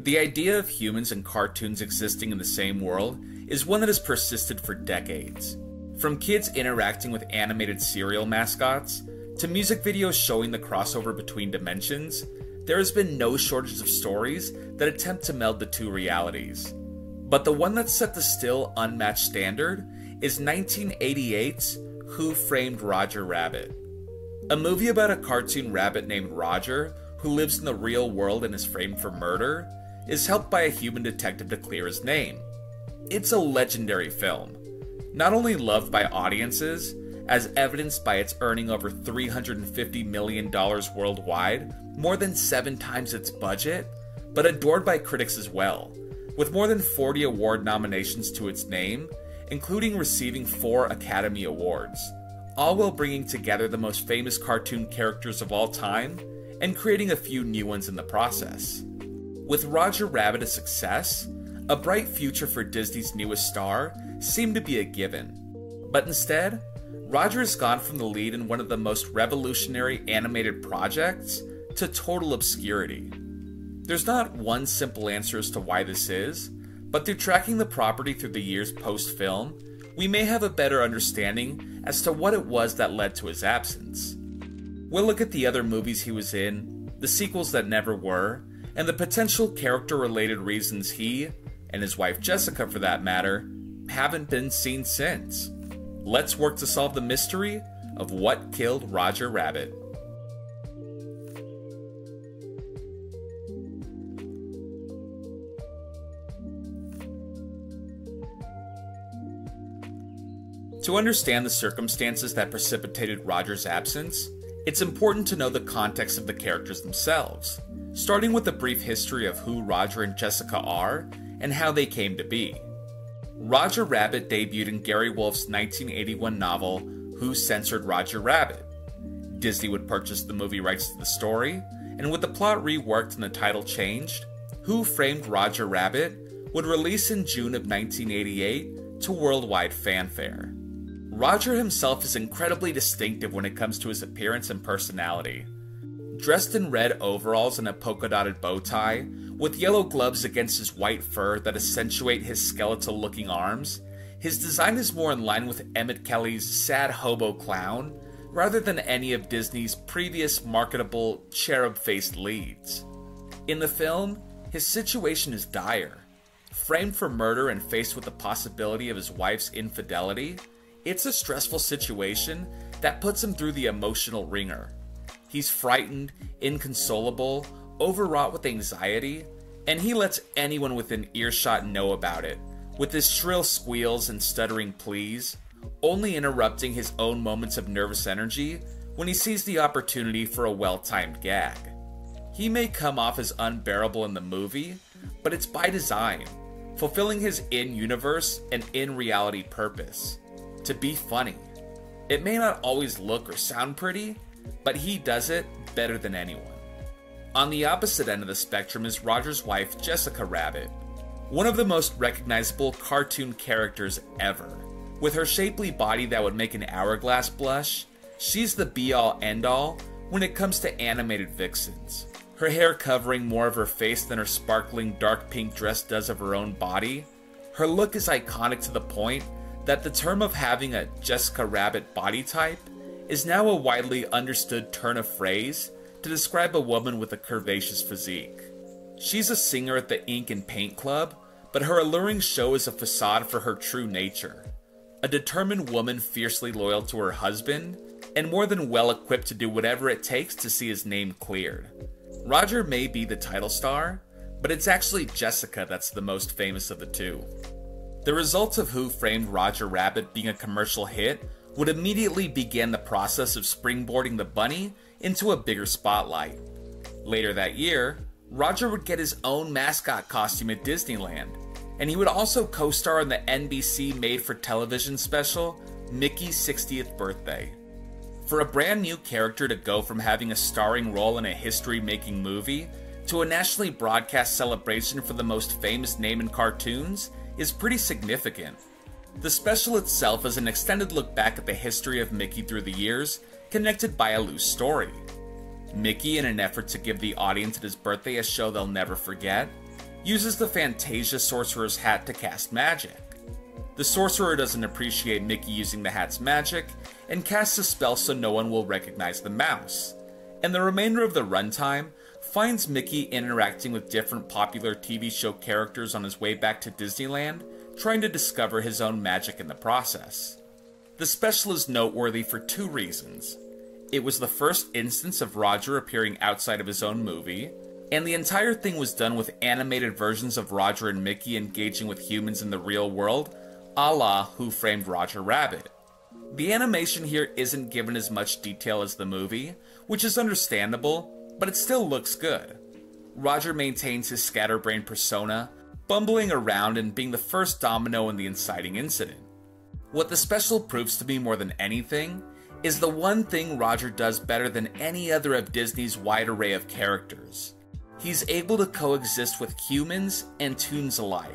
The idea of humans and cartoons existing in the same world is one that has persisted for decades. From kids interacting with animated cereal mascots, to music videos showing the crossover between dimensions, there has been no shortage of stories that attempt to meld the two realities. But the one that set the still unmatched standard is 1988's Who Framed Roger Rabbit. A movie about a cartoon rabbit named Roger who lives in the real world and is framed for murder is helped by a human detective to clear his name. It's a legendary film, not only loved by audiences, as evidenced by its earning over $350 million worldwide, more than seven times its budget, but adored by critics as well, with more than 40 award nominations to its name, including receiving four Academy Awards, all while bringing together the most famous cartoon characters of all time and creating a few new ones in the process. With Roger Rabbit a success, a bright future for Disney's newest star seemed to be a given. But instead, Roger has gone from the lead in one of the most revolutionary animated projects to total obscurity. There's not one simple answer as to why this is, but through tracking the property through the years post film, we may have a better understanding as to what it was that led to his absence. We'll look at the other movies he was in, the sequels that never were, and the potential character related reasons he, and his wife Jessica for that matter, haven't been seen since. Let's work to solve the mystery of what killed Roger Rabbit. To understand the circumstances that precipitated Roger's absence, it's important to know the context of the characters themselves, starting with a brief history of who Roger and Jessica are and how they came to be. Roger Rabbit debuted in Gary Wolf's 1981 novel, Who Censored Roger Rabbit? Disney would purchase the movie rights to the story, and with the plot reworked and the title changed, Who Framed Roger Rabbit would release in June of 1988 to worldwide fanfare. Roger himself is incredibly distinctive when it comes to his appearance and personality. Dressed in red overalls and a polka dotted bow tie, with yellow gloves against his white fur that accentuate his skeletal looking arms, his design is more in line with Emmett Kelly's sad hobo clown rather than any of Disney's previous marketable cherub faced leads. In the film, his situation is dire. Framed for murder and faced with the possibility of his wife's infidelity, it's a stressful situation that puts him through the emotional wringer. He's frightened, inconsolable, overwrought with anxiety, and he lets anyone within earshot know about it, with his shrill squeals and stuttering pleas, only interrupting his own moments of nervous energy when he sees the opportunity for a well timed gag. He may come off as unbearable in the movie, but it's by design, fulfilling his in universe and in reality purpose to be funny. It may not always look or sound pretty, but he does it better than anyone. On the opposite end of the spectrum is Roger's wife, Jessica Rabbit, one of the most recognizable cartoon characters ever. With her shapely body that would make an hourglass blush, she's the be all end all when it comes to animated vixens. Her hair covering more of her face than her sparkling dark pink dress does of her own body, her look is iconic to the point that the term of having a Jessica Rabbit body type is now a widely understood turn of phrase to describe a woman with a curvaceous physique. She's a singer at the Ink and Paint Club, but her alluring show is a facade for her true nature. A determined woman fiercely loyal to her husband, and more than well equipped to do whatever it takes to see his name cleared. Roger may be the title star, but it's actually Jessica that's the most famous of the two. The results of Who Framed Roger Rabbit being a commercial hit would immediately begin the process of springboarding the bunny into a bigger spotlight. Later that year, Roger would get his own mascot costume at Disneyland, and he would also co star in the NBC made for television special, Mickey's 60th Birthday. For a brand new character to go from having a starring role in a history making movie to a nationally broadcast celebration for the most famous name in cartoons is pretty significant. The special itself is an extended look back at the history of Mickey through the years connected by a loose story. Mickey, in an effort to give the audience at his birthday a show they'll never forget, uses the Fantasia Sorcerer's hat to cast magic. The sorcerer doesn't appreciate Mickey using the hat's magic and casts a spell so no one will recognize the mouse. And the remainder of the runtime finds Mickey interacting with different popular TV show characters on his way back to Disneyland, trying to discover his own magic in the process. The special is noteworthy for two reasons. It was the first instance of Roger appearing outside of his own movie, and the entire thing was done with animated versions of Roger and Mickey engaging with humans in the real world, a la Who Framed Roger Rabbit. The animation here isn't given as much detail as the movie, which is understandable, but it still looks good. Roger maintains his scatterbrain persona, bumbling around and being the first domino in the inciting incident. What the special proves to me more than anything is the one thing Roger does better than any other of Disney's wide array of characters. He's able to coexist with humans and toons alike,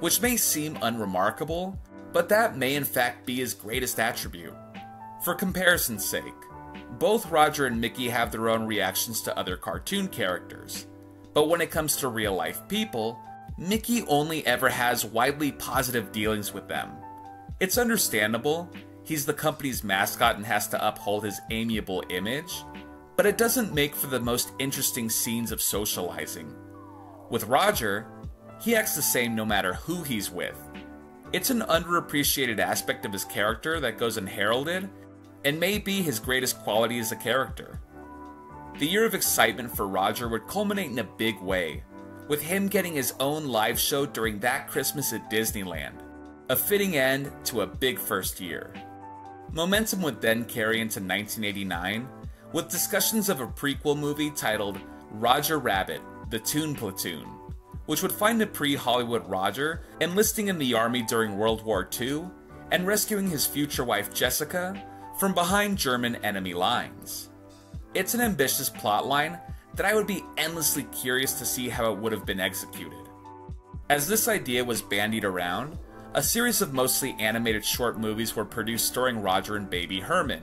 which may seem unremarkable, but that may in fact be his greatest attribute. For comparison's sake, both Roger and Mickey have their own reactions to other cartoon characters, but when it comes to real life people, Mickey only ever has widely positive dealings with them. It's understandable, he's the company's mascot and has to uphold his amiable image, but it doesn't make for the most interesting scenes of socializing. With Roger, he acts the same no matter who he's with. It's an underappreciated aspect of his character that goes unheralded and may be his greatest quality as a character. The year of excitement for Roger would culminate in a big way, with him getting his own live show during that Christmas at Disneyland, a fitting end to a big first year. Momentum would then carry into 1989, with discussions of a prequel movie titled Roger Rabbit The Toon Platoon, which would find a pre Hollywood Roger enlisting in the army during World War II and rescuing his future wife Jessica from behind German enemy lines. It's an ambitious plotline that I would be endlessly curious to see how it would have been executed. As this idea was bandied around, a series of mostly animated short movies were produced starring Roger and Baby Herman,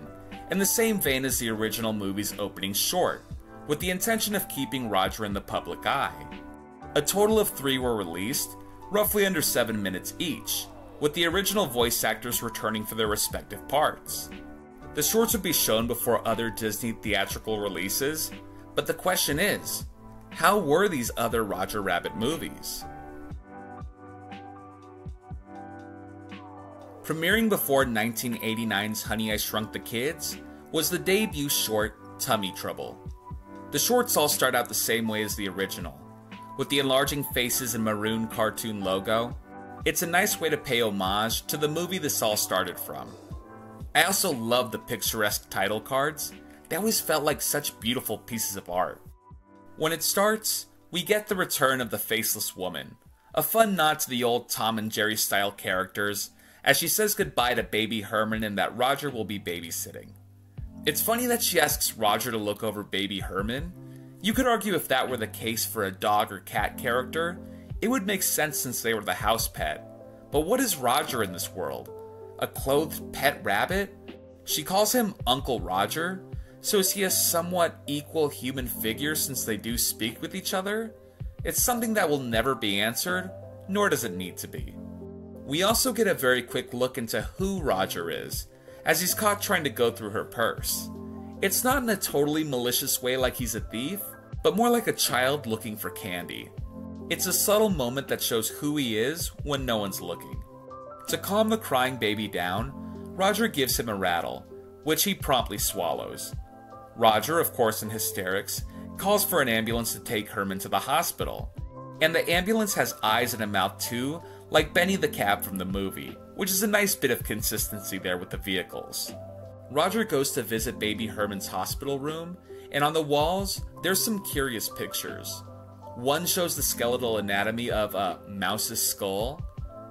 in the same vein as the original movie's opening short, with the intention of keeping Roger in the public eye. A total of three were released, roughly under seven minutes each, with the original voice actors returning for their respective parts. The shorts would be shown before other Disney theatrical releases, but the question is how were these other Roger Rabbit movies? Premiering before 1989's Honey I Shrunk the Kids was the debut short Tummy Trouble. The shorts all start out the same way as the original, with the enlarging faces and maroon cartoon logo. It's a nice way to pay homage to the movie this all started from. I also love the picturesque title cards. They always felt like such beautiful pieces of art. When it starts, we get the return of the Faceless Woman, a fun nod to the old Tom and Jerry style characters, as she says goodbye to baby Herman and that Roger will be babysitting. It's funny that she asks Roger to look over baby Herman. You could argue if that were the case for a dog or cat character, it would make sense since they were the house pet. But what is Roger in this world? A clothed pet rabbit? She calls him Uncle Roger, so is he a somewhat equal human figure since they do speak with each other? It's something that will never be answered, nor does it need to be. We also get a very quick look into who Roger is, as he's caught trying to go through her purse. It's not in a totally malicious way like he's a thief, but more like a child looking for candy. It's a subtle moment that shows who he is when no one's looking. To calm the crying baby down, Roger gives him a rattle, which he promptly swallows. Roger, of course in hysterics, calls for an ambulance to take Herman to the hospital. And the ambulance has eyes and a mouth too, like Benny the Cab from the movie, which is a nice bit of consistency there with the vehicles. Roger goes to visit baby Herman's hospital room, and on the walls, there's some curious pictures. One shows the skeletal anatomy of a mouse's skull,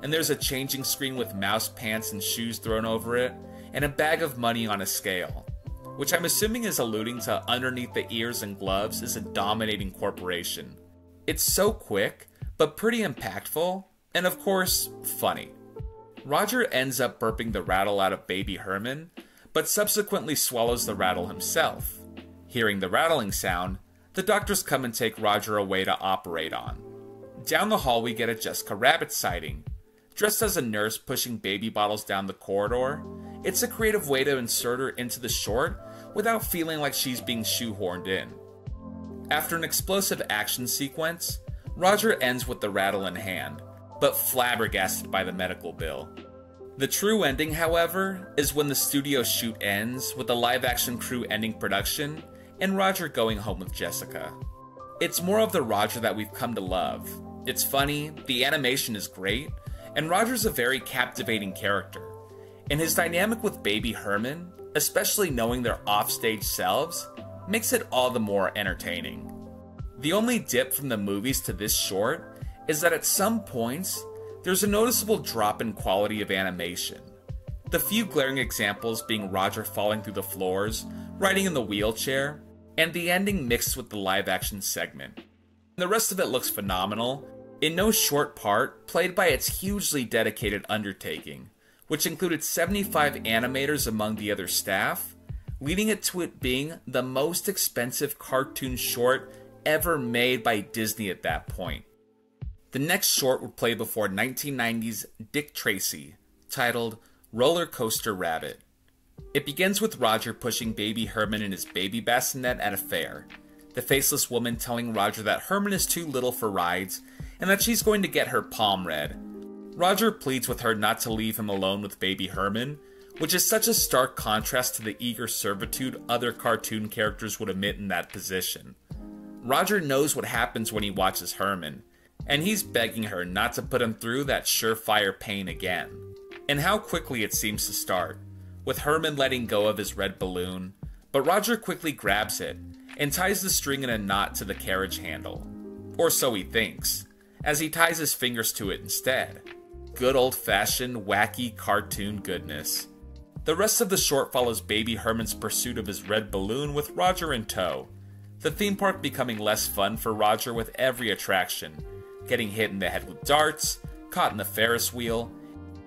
and there's a changing screen with mouse pants and shoes thrown over it, and a bag of money on a scale, which I'm assuming is alluding to underneath the ears and gloves is a dominating corporation. It's so quick, but pretty impactful, and of course, funny. Roger ends up burping the rattle out of baby Herman, but subsequently swallows the rattle himself. Hearing the rattling sound, the doctors come and take Roger away to operate on. Down the hall, we get a Jessica Rabbit sighting. Dressed as a nurse pushing baby bottles down the corridor, it's a creative way to insert her into the short without feeling like she's being shoehorned in. After an explosive action sequence, Roger ends with the rattle in hand, but flabbergasted by the medical bill. The true ending, however, is when the studio shoot ends with the live action crew ending production and Roger going home with Jessica. It's more of the Roger that we've come to love. It's funny, the animation is great, and Roger's a very captivating character. And his dynamic with Baby Herman, especially knowing their offstage selves, makes it all the more entertaining. The only dip from the movies to this short is that at some points, there's a noticeable drop in quality of animation. The few glaring examples being Roger falling through the floors, riding in the wheelchair, and the ending mixed with the live action segment. The rest of it looks phenomenal, in no short part played by its hugely dedicated undertaking, which included 75 animators among the other staff, leading it to it being the most expensive cartoon short ever made by Disney at that point. The next short would play before 1990's Dick Tracy, titled Roller Coaster Rabbit. It begins with Roger pushing baby Herman in his baby bassinet at a fair, the faceless woman telling Roger that Herman is too little for rides and that she's going to get her palm read. Roger pleads with her not to leave him alone with baby Herman, which is such a stark contrast to the eager servitude other cartoon characters would emit in that position. Roger knows what happens when he watches Herman, and he's begging her not to put him through that surefire pain again. And how quickly it seems to start, with Herman letting go of his red balloon, but Roger quickly grabs it and ties the string in a knot to the carriage handle. Or so he thinks, as he ties his fingers to it instead. Good old fashioned, wacky cartoon goodness. The rest of the short follows Baby Herman's pursuit of his red balloon with Roger in tow. The theme park becoming less fun for Roger with every attraction, getting hit in the head with darts, caught in the Ferris wheel.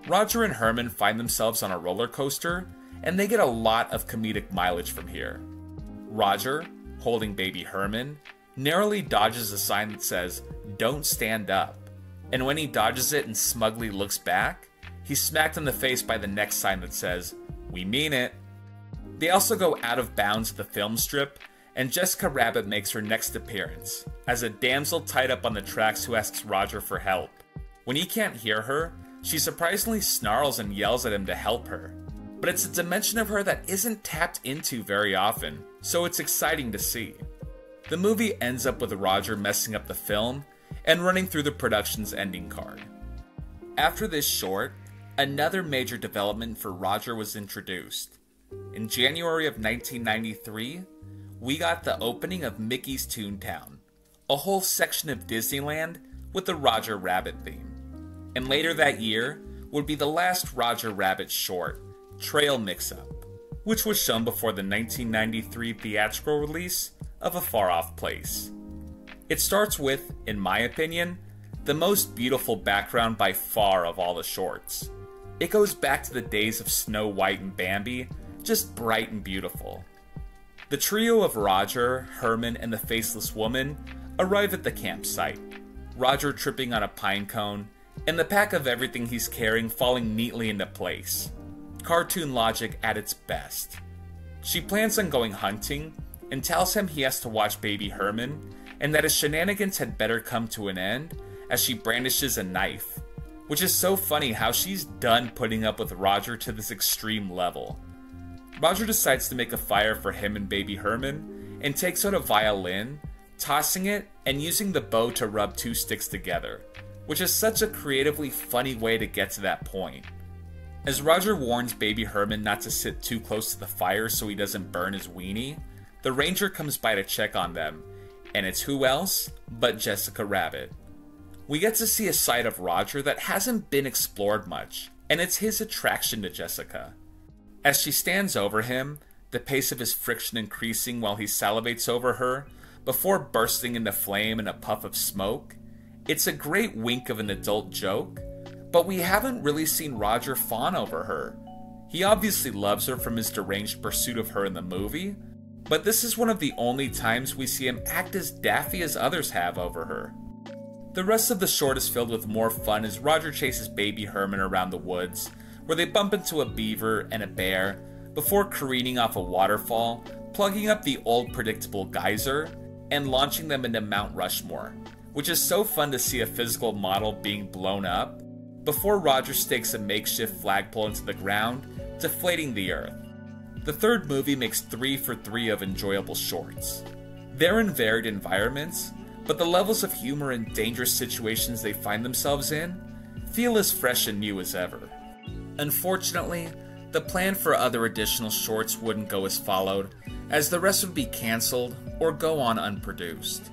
Roger and Herman find themselves on a roller coaster, and they get a lot of comedic mileage from here. Roger, holding baby Herman, narrowly dodges a sign that says, Don't stand up. And when he dodges it and smugly looks back, he's smacked in the face by the next sign that says, We mean it. They also go out of bounds at the film strip and Jessica Rabbit makes her next appearance, as a damsel tied up on the tracks who asks Roger for help. When he can't hear her, she surprisingly snarls and yells at him to help her. But it's a dimension of her that isn't tapped into very often, so it's exciting to see. The movie ends up with Roger messing up the film and running through the production's ending card. After this short, another major development for Roger was introduced. In January of 1993, we got the opening of Mickey's Toontown, a whole section of Disneyland with the Roger Rabbit theme. And later that year would be the last Roger Rabbit short, Trail Mix Up, which was shown before the 1993 theatrical release of A Far Off Place. It starts with, in my opinion, the most beautiful background by far of all the shorts. It goes back to the days of Snow White and Bambi, just bright and beautiful. The trio of Roger, Herman, and the faceless woman arrive at the campsite. Roger tripping on a pine cone, and the pack of everything he's carrying falling neatly into place. Cartoon logic at its best. She plans on going hunting and tells him he has to watch baby Herman and that his shenanigans had better come to an end as she brandishes a knife. Which is so funny how she's done putting up with Roger to this extreme level. Roger decides to make a fire for him and baby Herman and takes out a violin, tossing it and using the bow to rub two sticks together, which is such a creatively funny way to get to that point. As Roger warns baby Herman not to sit too close to the fire so he doesn't burn his weenie, the ranger comes by to check on them, and it's who else but Jessica Rabbit. We get to see a side of Roger that hasn't been explored much, and it's his attraction to Jessica. As she stands over him, the pace of his friction increasing while he salivates over her, before bursting into flame in a puff of smoke, it's a great wink of an adult joke, but we haven't really seen Roger fawn over her. He obviously loves her from his deranged pursuit of her in the movie, but this is one of the only times we see him act as daffy as others have over her. The rest of the short is filled with more fun as Roger chases baby Herman around the woods, where they bump into a beaver and a bear before careening off a waterfall, plugging up the old predictable geyser, and launching them into Mount Rushmore, which is so fun to see a physical model being blown up before Roger stakes a makeshift flagpole into the ground, deflating the earth. The third movie makes three for three of enjoyable shorts. They're in varied environments, but the levels of humor and dangerous situations they find themselves in feel as fresh and new as ever. Unfortunately, the plan for other additional shorts wouldn't go as followed, as the rest would be cancelled or go on unproduced.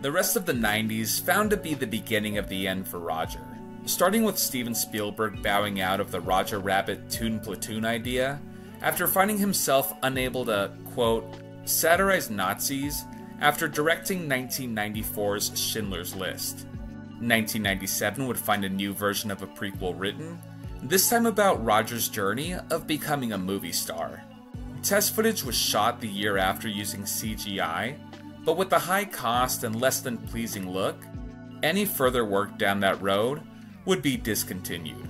The rest of the 90s found to be the beginning of the end for Roger starting with Steven Spielberg bowing out of the Roger Rabbit Toon Platoon idea after finding himself unable to, quote, satirize Nazis after directing 1994's Schindler's List. 1997 would find a new version of a prequel written, this time about Roger's journey of becoming a movie star. Test footage was shot the year after using CGI, but with the high cost and less than pleasing look, any further work down that road would be discontinued.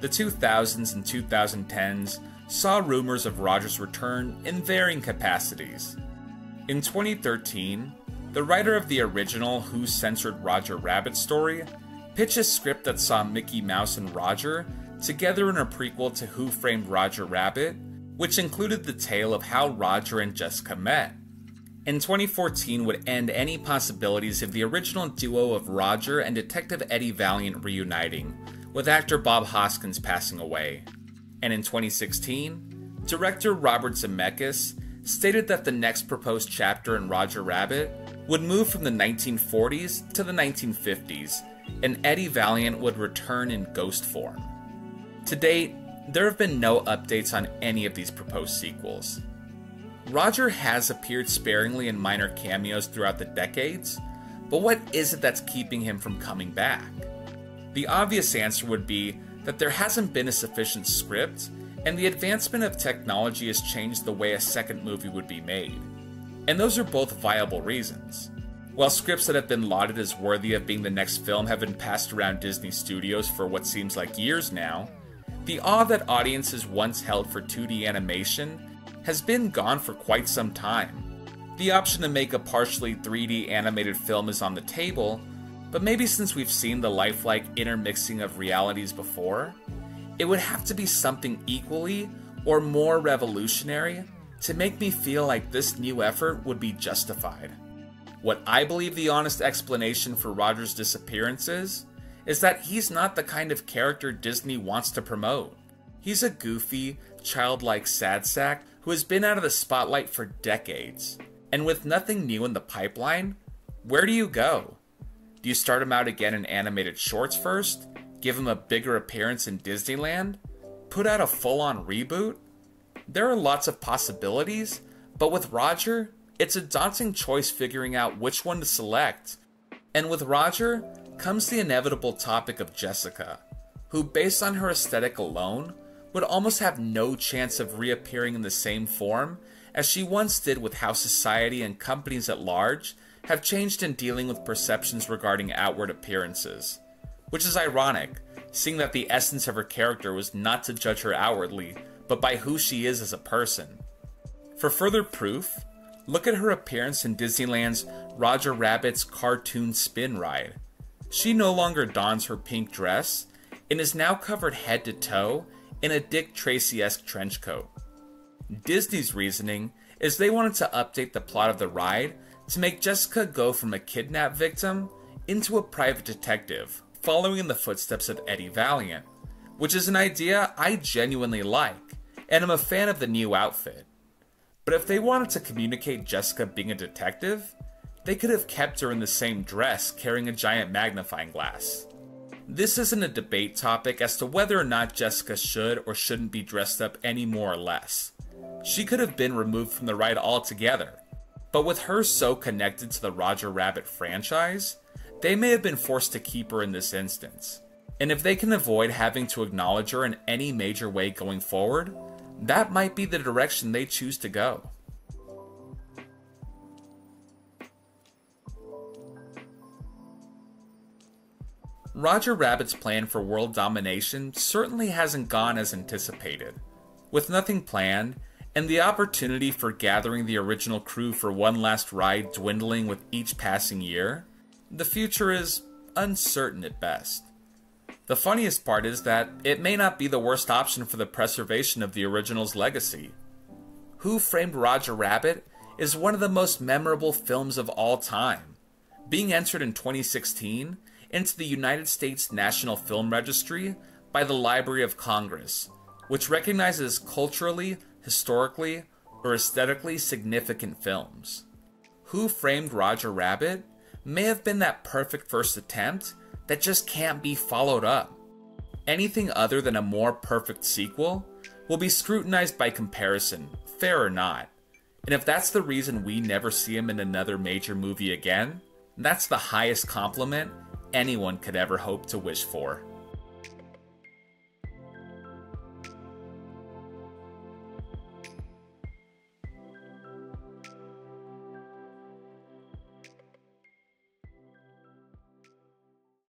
The 2000s and 2010s saw rumors of Roger's return in varying capacities. In 2013, the writer of the original Who Censored Roger Rabbit story pitched a script that saw Mickey Mouse and Roger together in a prequel to Who Framed Roger Rabbit, which included the tale of how Roger and Jessica met. In 2014 would end any possibilities of the original duo of Roger and Detective Eddie Valiant reuniting, with actor Bob Hoskins passing away. And in 2016, director Robert Zemeckis stated that the next proposed chapter in Roger Rabbit would move from the 1940s to the 1950s, and Eddie Valiant would return in ghost form. To date, there have been no updates on any of these proposed sequels. Roger has appeared sparingly in minor cameos throughout the decades, but what is it that's keeping him from coming back? The obvious answer would be that there hasn't been a sufficient script, and the advancement of technology has changed the way a second movie would be made. And those are both viable reasons. While scripts that have been lauded as worthy of being the next film have been passed around Disney Studios for what seems like years now, the awe that audiences once held for 2D animation has been gone for quite some time. The option to make a partially 3D animated film is on the table, but maybe since we've seen the lifelike intermixing of realities before, it would have to be something equally or more revolutionary to make me feel like this new effort would be justified. What I believe the honest explanation for Roger's disappearance is, is that he's not the kind of character Disney wants to promote. He's a goofy, childlike sad sack who has been out of the spotlight for decades. And with nothing new in the pipeline, where do you go? Do you start him out again in animated shorts first? Give him a bigger appearance in Disneyland? Put out a full on reboot? There are lots of possibilities, but with Roger, it's a daunting choice figuring out which one to select. And with Roger comes the inevitable topic of Jessica, who, based on her aesthetic alone, would almost have no chance of reappearing in the same form as she once did with how society and companies at large have changed in dealing with perceptions regarding outward appearances. Which is ironic, seeing that the essence of her character was not to judge her outwardly, but by who she is as a person. For further proof, look at her appearance in Disneyland's Roger Rabbit's Car Toon Spin ride. She no longer dons her pink dress and is now covered head to toe in a Dick Tracy esque trench coat. Disney's reasoning is they wanted to update the plot of the ride to make Jessica go from a kidnap victim into a private detective, following in the footsteps of Eddie Valiant, which is an idea I genuinely like, and I'm a fan of the new outfit. But if they wanted to communicate Jessica being a detective, they could have kept her in the same dress carrying a giant magnifying glass. This isn't a debate topic as to whether or not Jessica should or shouldn't be dressed up any more or less. She could have been removed from the ride altogether. But with her so connected to the Roger Rabbit franchise, they may have been forced to keep her in this instance. And if they can avoid having to acknowledge her in any major way going forward, that might be the direction they choose to go. Roger Rabbit's plan for world domination certainly hasn't gone as anticipated. With nothing planned, and the opportunity for gathering the original crew for one last ride dwindling with each passing year, the future is uncertain at best. The funniest part is that it may not be the worst option for the preservation of the original's legacy. Who Framed Roger Rabbit is one of the most memorable films of all time. Being entered in 2016 into the United States National Film Registry by the Library of Congress, which recognizes culturally, historically, or aesthetically significant films. Who Framed Roger Rabbit may have been that perfect first attempt that just can't be followed up. Anything other than a more perfect sequel will be scrutinized by comparison, fair or not. And if that's the reason we never see him in another major movie again, that's the highest compliment anyone could ever hope to wish for.